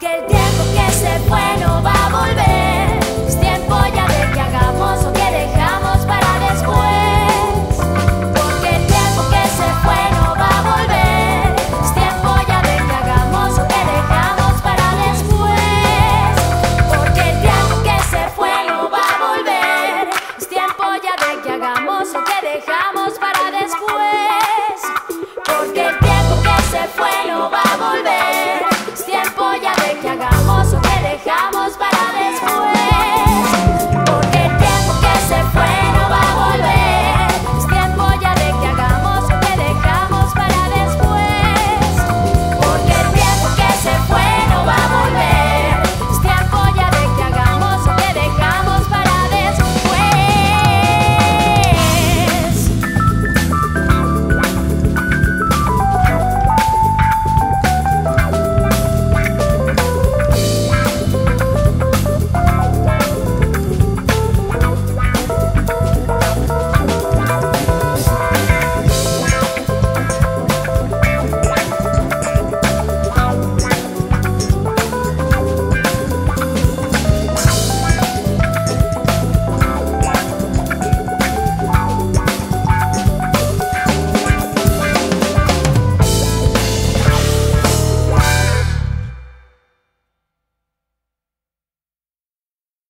Porque el